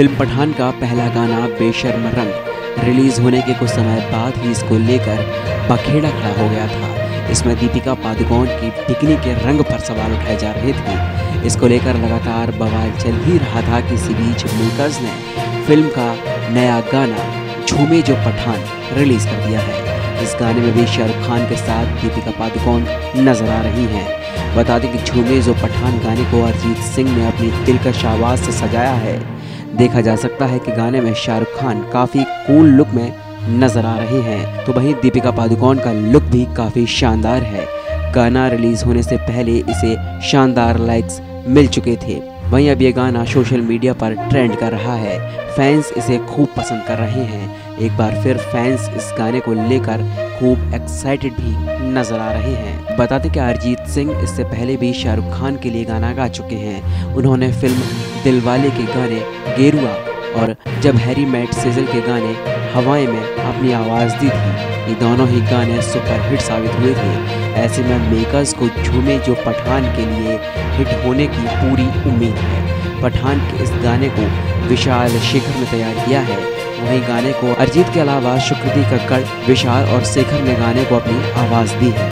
Film Pathan का पहला गाना बेशर्म रंग। रिलीज़ होने के कुछ समय बाद ही इसको लेकर बखेड़ा खड़ा हो गया था। इसमें दीपिका पादुकोण की बिकनी के रंग पर सवाल उठाए जा रहे थे। इसको लेकर लगातार बवाल चल ही रहा था कि इसी बीच मेकर्स ने फ़िल्म का नया गाना झूमे जो पठान रिलीज़ कर दिया है। इस गाने में भी शाहरुख खान के साथ दीपिका पादुकोण नज़र आ रही हैं। बता दें कि झूमे जो पठान गाने को अरिजीत सिंह ने अपनी दिलकश आवाज़ से सजाया है। देखा जा सकता है कि गाने में शाहरुख खान काफ़ी कूल लुक में नज़र आ रहे हैं। तो वहीं दीपिका पादुकोण का लुक भी काफ़ी शानदार है। गाना रिलीज़ होने से पहले इसे शानदार लाइक्स मिल चुके थे। वहीं अब ये गाना सोशल मीडिया पर ट्रेंड कर रहा है। फैंस इसे खूब पसंद कर रहे हैं। एक बार फिर फैंस इस गाने को लेकर खूब एक्साइटेड भी नज़र आ रहे हैं। बताते कि अरिजीत सिंह इससे पहले भी शाहरुख खान के लिए गाना गा चुके हैं। उन्होंने फ़िल्म दिलवाले के गाने गेरुआ और जब हैरी मैट सिजल के गाने हवाएँ में अपनी आवाज़ दी थी, ये दोनों ही गाने सुपर हिट साबित हुए थे। ऐसे में मेकर्स को झूमे जो पठान के लिए हिट होने की पूरी उम्मीद है। पठान के इस गाने को विशाल शेखर ने तैयार किया है। वहीं गाने को अरिजीत के अलावा शुक्रदी कक्कड़, विशाल और शेखर ने गाने को अपनी आवाज़ दी है।